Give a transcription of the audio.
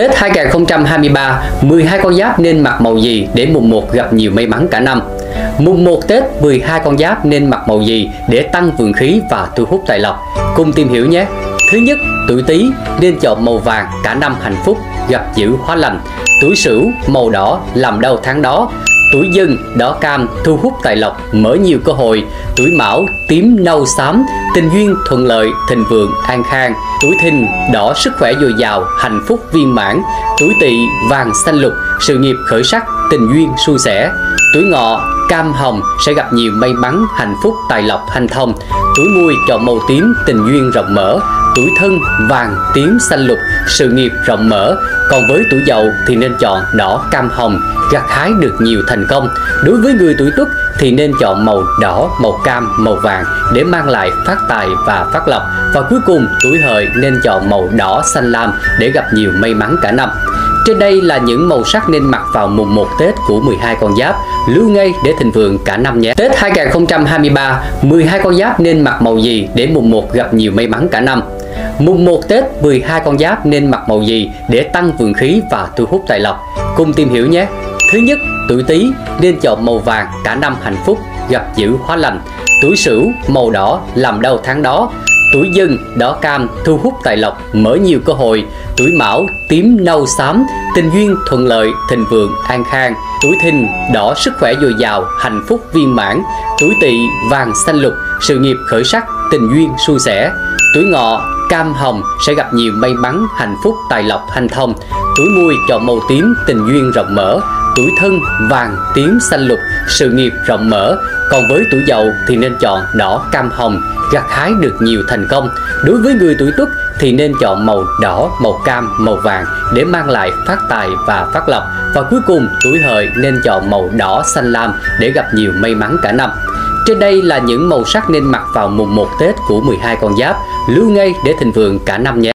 Tết 2023, 12 con giáp nên mặc màu gì để mùng 1 gặp nhiều may mắn cả năm? Mùng 1 Tết, 12 con giáp nên mặc màu gì để tăng vượng khí và thu hút tài lộc? Cùng tìm hiểu nhé! Thứ nhất, tuổi Tý nên chọn màu vàng cả năm hạnh phúc, gặp dữ hóa lành. Tuổi Sửu màu đỏ làm đầu tháng đó. Tuổi Dần đỏ cam thu hút tài lộc, mở nhiều cơ hội. Tuổi Mão tím nâu xám, tình duyên thuận lợi, thịnh vượng, an khang. Tuổi Thìn đỏ sức khỏe dồi dào, hạnh phúc viên mãn. Tuổi Tỵ vàng xanh lục, sự nghiệp khởi sắc, tình duyên suôn sẻ. Tuổi Ngọ cam hồng sẽ gặp nhiều may mắn, hạnh phúc, tài lộc, hanh thông. Tuổi Mùi chọn màu tím, tình duyên rộng mở. Tuổi Thân vàng, tím, xanh lục, sự nghiệp rộng mở. Còn với tuổi Dậu thì nên chọn đỏ, cam hồng, gặt hái được nhiều thành công. Đối với người tuổi Tuất thì nên chọn màu đỏ, màu cam, màu vàng để mang lại phát tài và phát lộc. Và cuối cùng tuổi Hợi nên chọn màu đỏ, xanh lam để gặp nhiều may mắn cả năm. Trên đây là những màu sắc nên mặc vào mùng 1 Tết của 12 con giáp, lưu ngay để thịnh vượng cả năm nhé. Tết 2023, 12 con giáp nên mặc màu gì để mùng 1 gặp nhiều may mắn cả năm? Mùng 1 Tết, 12 con giáp nên mặc màu gì để tăng vượng khí và thu hút tài lộc? Cùng tìm hiểu nhé! Thứ nhất, tuổi Tý nên chọn màu vàng cả năm hạnh phúc, gặp dữ hóa lành. Tuổi Sửu màu đỏ làm đầu tháng đó. Tuổi Dần đỏ cam thu hút tài lộc, mở nhiều cơ hội. Tuổi Mão tím nâu xám, tình duyên thuận lợi, thịnh vượng, an khang. Tuổi Thìn đỏ sức khỏe dồi dào, hạnh phúc viên mãn. Tuổi Tỵ vàng xanh lục, sự nghiệp khởi sắc, tình duyên suôn sẻ. Tuổi Ngọ cam hồng sẽ gặp nhiều may mắn, hạnh phúc, tài lộc, hanh thông. Tuổi Mùi chọn màu tím, tình duyên rộng mở. Tuổi Thân vàng, tím, xanh lục, sự nghiệp rộng mở. Còn với tuổi Dậu thì nên chọn đỏ, cam hồng, gặt hái được nhiều thành công. Đối với người tuổi Tuất thì nên chọn màu đỏ, màu cam, màu vàng để mang lại phát tài và phát lộc. Và cuối cùng tuổi Hợi nên chọn màu đỏ, xanh lam để gặp nhiều may mắn cả năm. Trên đây là những màu sắc nên mặc vào mùng 1 Tết của 12 con giáp, lưu ngay để thịnh vượng cả năm nhé.